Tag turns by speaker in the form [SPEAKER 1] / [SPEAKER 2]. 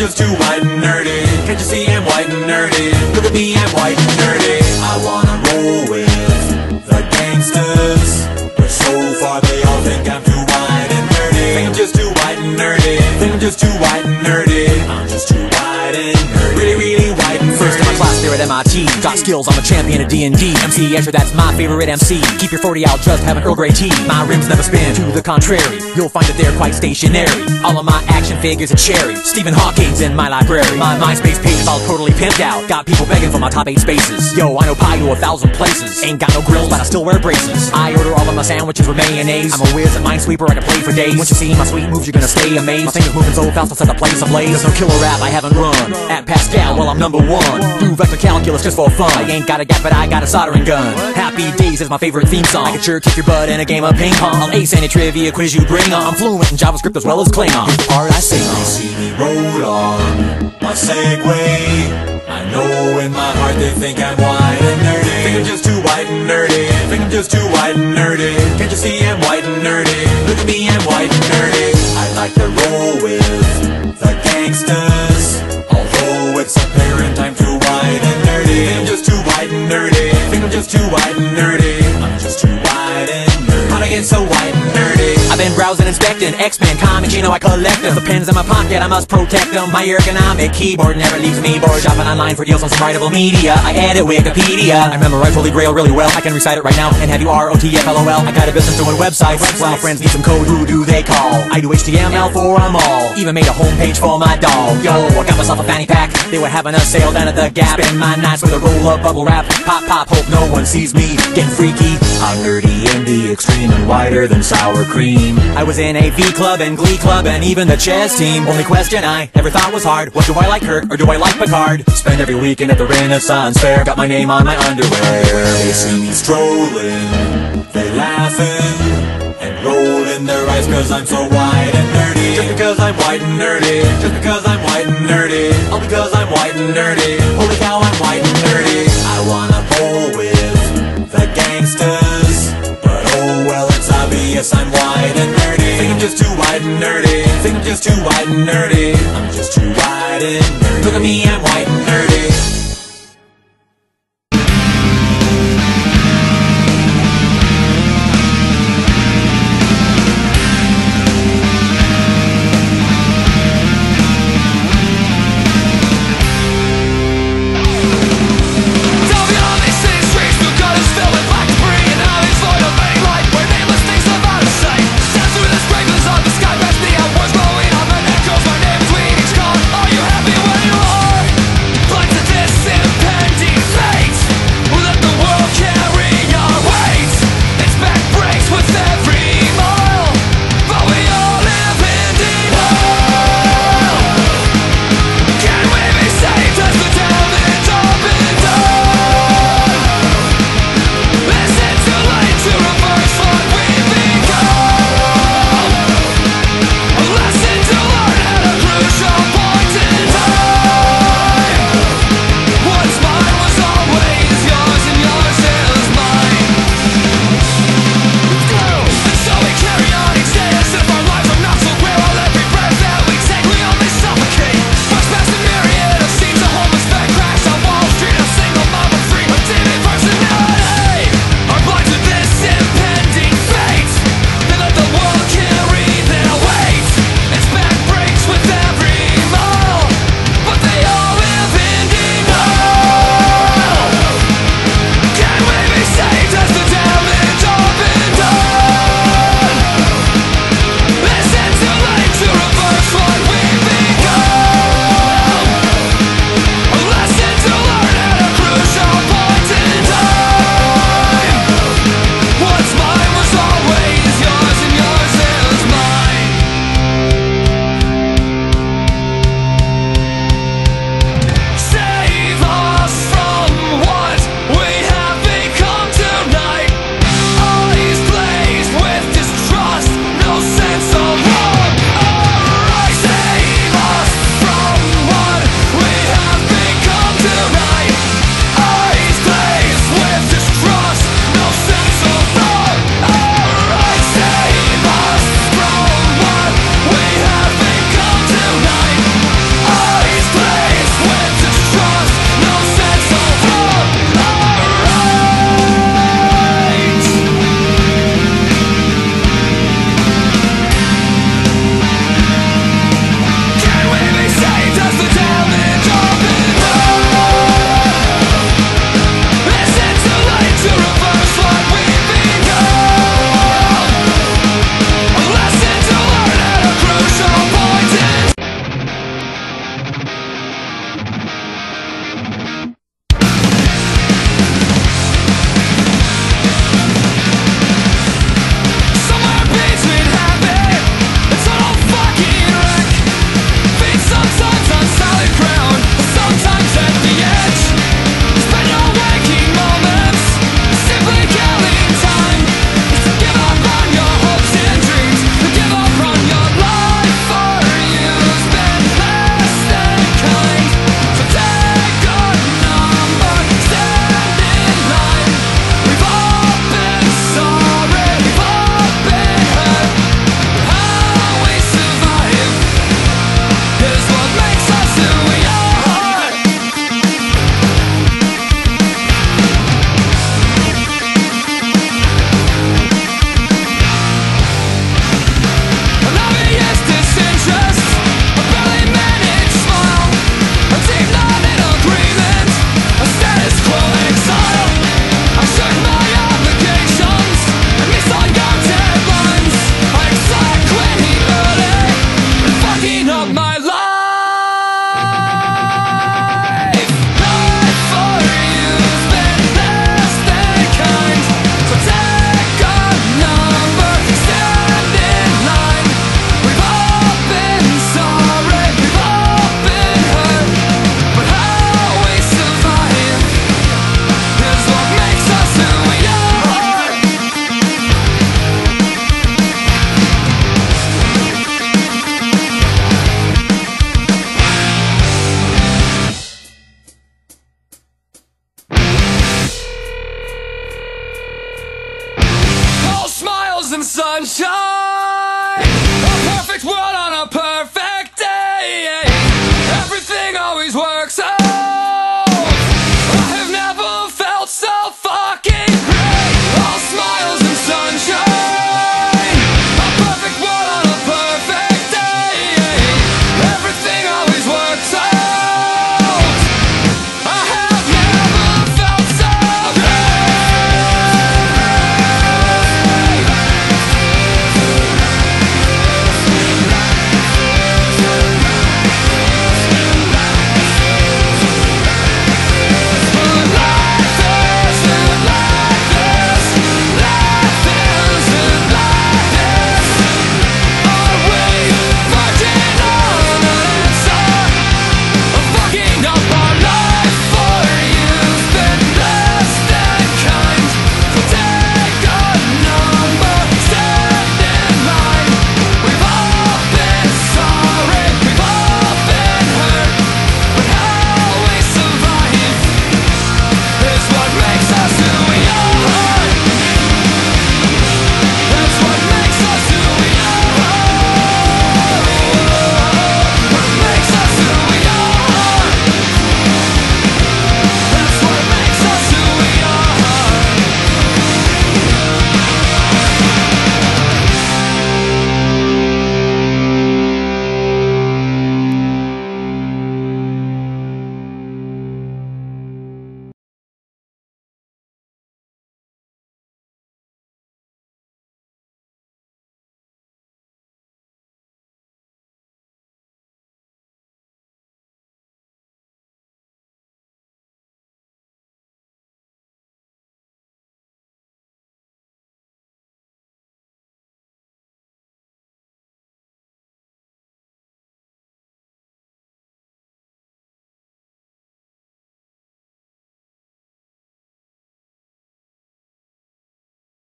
[SPEAKER 1] just too white and nerdy. Can't you see I'm white and nerdy? Look at me, I'm white
[SPEAKER 2] at MIT Got skills, I'm a champion of D&D MC Escher, that's my favorite MC Keep your 40 out, just have an Earl Grey tea. My rims never spin, to the contrary. You'll find that they're quite stationary. All of my action figures are cherry. Stephen Hawking's in my library. My MySpace page is all totally pimped out. Got people begging for my top 8 spaces. Yo, I know pi to a thousand places. Ain't got no grills, but I still wear braces. I order all of my sandwiches with mayonnaise. I'm a whiz at Minesweeper, I can play for days. Once you see my sweet moves, you're gonna stay amazed. My fingers moving so fast, I'll set the place ablaze. There's no killer app I haven't run. At Pascal, well I'm number one. Do vector calculus just for fun I ain't got a gap, but I got a soldering gun Happy Days is my favorite theme song I can sure kick your butt in a game of ping pong I'll ace any trivia quiz you bring on I'm fluent in JavaScript as well as Klingon part I sing
[SPEAKER 1] They see me roll on my Segway. I know in my heart they think I'm white and nerdy. Think I'm just too white and nerdy. Think I'm just too white and nerdy. Can't you see I'm white and nerdy? Look at me, I'm white and nerdy. I like to roll with
[SPEAKER 2] X-Men comics, you know I collect them. The pens in my pocket, I must protect them. My ergonomic keyboard never leaves me bored. Shopping online for deals on some writable media. I edit Wikipedia. I memorize Holy Grail really well. I can recite it right now and have you R-O-T-F-L-O-L I got a business doing websites Well, friends need some code, who do they call? I do HTML for them all. Even made a homepage for my dog. Yo, I got myself a fanny pack. They were having a sale down at the Gap Spend my nights with a roll of bubble wrap. Pop, pop, hope no one sees me. Getting freaky.
[SPEAKER 1] I'm nerdy in the extreme and whiter than sour cream.
[SPEAKER 2] I was in a Club and Glee club and even the chess team. Only question I ever thought was hard: What do I like, Kirk, or do I like Picard?
[SPEAKER 1] Spend every weekend at the Renaissance Fair. Got my name on my underwear. They see me strolling, they laughing and rolling their eyes cause I'm so white and nerdy. Just because I'm white and nerdy. Just because I'm white and nerdy. All because I'm white and nerdy. Holy cow, I'm white and nerdy. Obvious I'm white and nerdy. Think I'm just too white and nerdy. Think I'm just too white and nerdy. I'm just too white and nerdy. Look at me, I'm white and